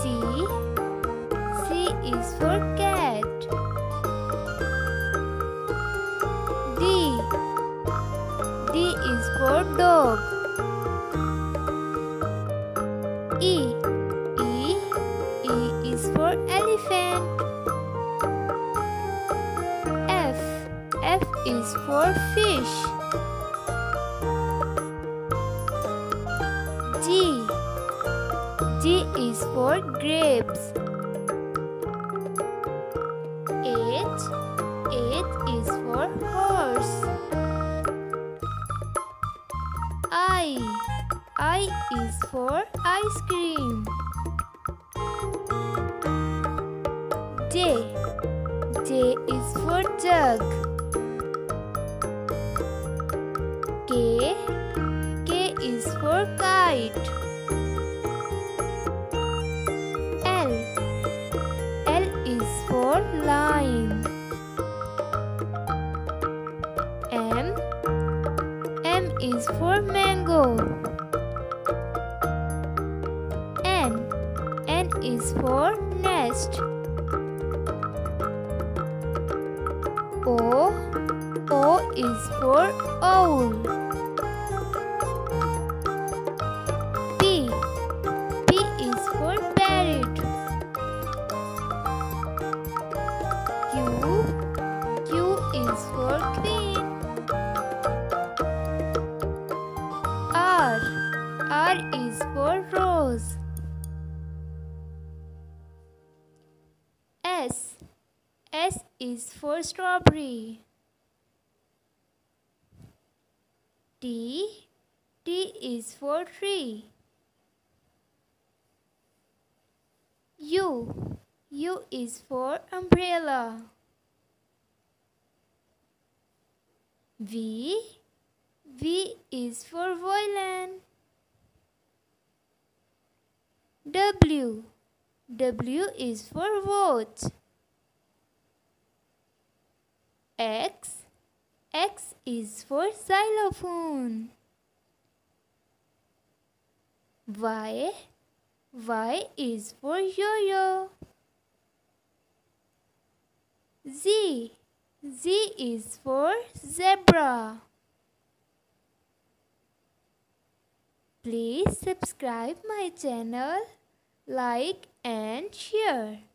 C. C is for cat. D. D is for dog. E. E. E is for elephant. F. F is for fish. G is for grapes. H. H is for horse. I. I is for ice cream. J. J is for jug. K. K is for kite. Line. M. M is for mango. N. N is for nest. O. O is for owl. Q. Q is for queen. R. R is for rose. S. S is for strawberry. T. T is for tree. U. U is for umbrella. V. V is for violin. W. W is for watch. X. X is for xylophone. Y. Y is for yo-yo. Z. Z is for zebra. Please subscribe my channel, like and share.